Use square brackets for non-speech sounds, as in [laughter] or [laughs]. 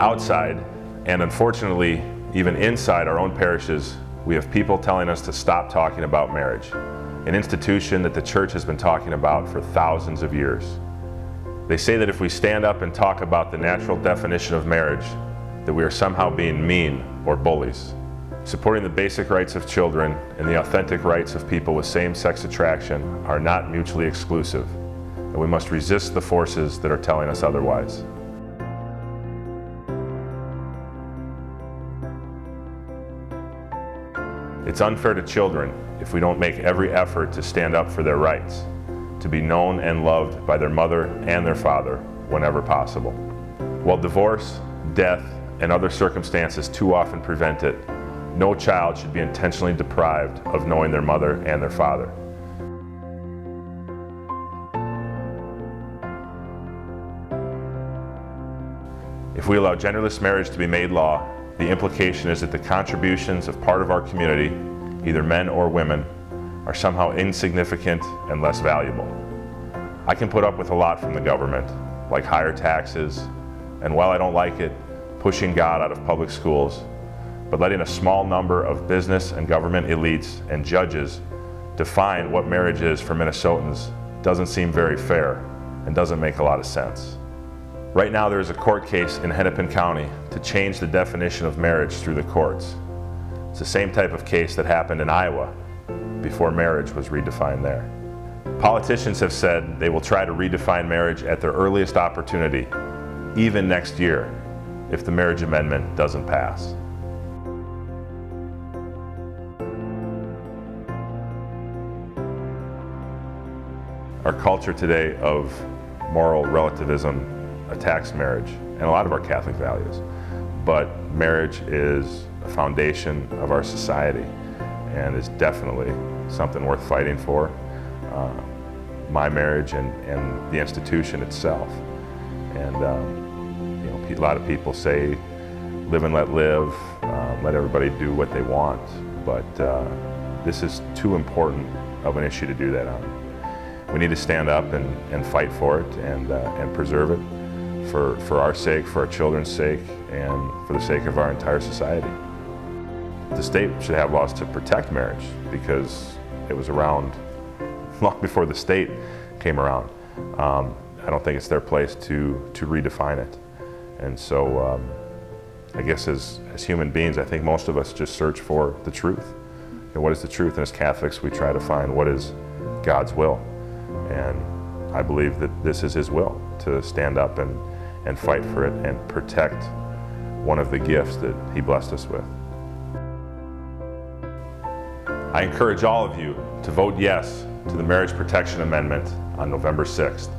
outside, and unfortunately, even inside our own parishes, we have people telling us to stop talking about marriage, an institution that the church has been talking about for thousands of years. They say that if we stand up and talk about the natural definition of marriage, that we are somehow being mean or bullies. Supporting the basic rights of children and the authentic rights of people with same-sex attraction are not mutually exclusive, and we must resist the forces that are telling us otherwise. It's unfair to children if we don't make every effort to stand up for their rights, to be known and loved by their mother and their father whenever possible. While divorce, death, and other circumstances too often prevent it, no child should be intentionally deprived of knowing their mother and their father. If we allow genderless marriage to be made law, the implication is that the contributions of part of our community, either men or women, are somehow insignificant and less valuable. I can put up with a lot from the government, like higher taxes, and while I don't like it, pushing God out of public schools, but letting a small number of business and government elites and judges define what marriage is for Minnesotans doesn't seem very fair and doesn't make a lot of sense. Right now there is a court case in Hennepin County to change the definition of marriage through the courts. It's the same type of case that happened in Iowa before marriage was redefined there. Politicians have said they will try to redefine marriage at their earliest opportunity, even next year, if the marriage amendment doesn't pass. Our culture today of moral relativism attacks marriage and a lot of our Catholic values. But marriage is a foundation of our society and is definitely something worth fighting for. Uh, my marriage and, and the institution itself. And um, you know, a lot of people say, live and let live, uh, let everybody do what they want. But uh, this is too important of an issue to do that on we need to stand up and, and fight for it and, uh, and preserve it for, for our sake, for our children's sake, and for the sake of our entire society. The state should have laws to protect marriage because it was around [laughs] long before the state came around. Um, I don't think it's their place to, to redefine it. And so um, I guess as, as human beings, I think most of us just search for the truth. And what is the truth? And as Catholics, we try to find what is God's will. And I believe that this is his will, to stand up and, and fight for it and protect one of the gifts that he blessed us with. I encourage all of you to vote yes to the Marriage Protection Amendment on November 6th.